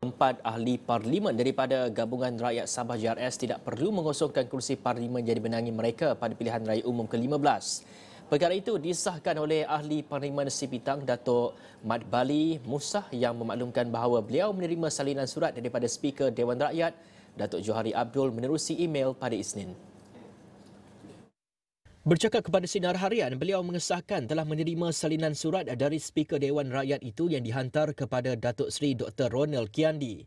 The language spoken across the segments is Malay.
Empat ahli parlimen daripada Gabungan Rakyat Sabah JRS tidak perlu mengosongkan kursi parlimen yang dibenangi mereka pada pilihan raya umum ke-15. Perkara itu disahkan oleh ahli parlimen Sipitang Datuk Mat Bali Musah yang memaklumkan bahawa beliau menerima salinan surat daripada Speaker Dewan Rakyat Datuk Johari Abdul menerusi email pada Isnin. Bercakap kepada Sinar Harian, beliau mengesahkan telah menerima salinan surat dari Speaker Dewan Rakyat itu yang dihantar kepada Datuk Seri Dr. Ronald Kiandi.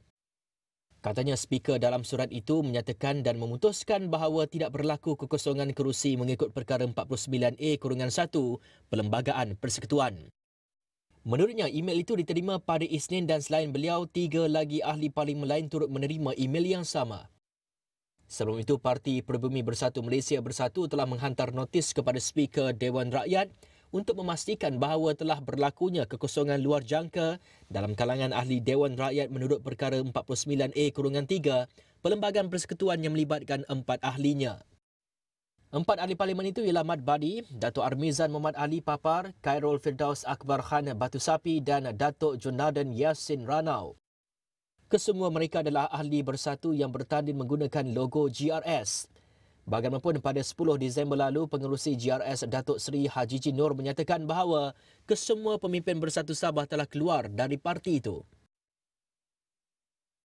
Katanya speaker dalam surat itu menyatakan dan memutuskan bahawa tidak berlaku kekosongan kerusi mengikut perkara 49A kurungan 1 Perlembagaan Persekutuan. Menurutnya, email itu diterima pada Isnin dan selain beliau, tiga lagi ahli parlimen lain turut menerima email yang sama. Sebelum itu, Parti Perbumi Bersatu Malaysia Bersatu telah menghantar notis kepada Speaker Dewan Rakyat untuk memastikan bahawa telah berlakunya kekosongan luar jangka dalam kalangan ahli Dewan Rakyat menurut perkara 49A kurungan 3 Perlembagaan Persekutuan yang melibatkan empat ahlinya. Empat ahli parlimen itu ialah Mat Badi, Datuk Armizan Muhammad Ali Papar, Khairul Firdaus Akbar Khan Batu Sapi dan Datuk Jonaden Yasin Ranau. Kesemua mereka adalah ahli bersatu yang bertanding menggunakan logo GRS. Bagaimanapun pada 10 Disember lalu, pengerusi GRS Datuk Seri Haji Jinur menyatakan bahawa kesemua pemimpin bersatu Sabah telah keluar dari parti itu.